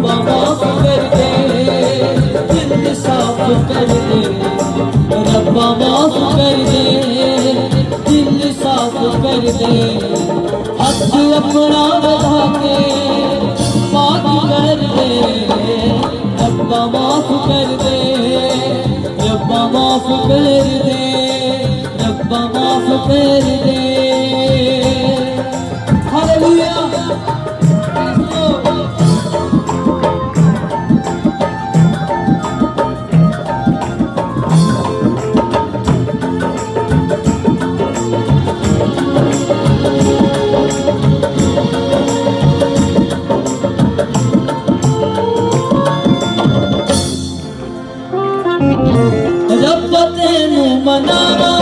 ربا معاف کر دے دل صاف کر دے ربا معاف کر دے دل صاف کر دے حق اپنا بتا کے پاک کر دے ربا معاف کر دے ربا معاف کر دے ربا معاف کر دے Jab jab tenu manava.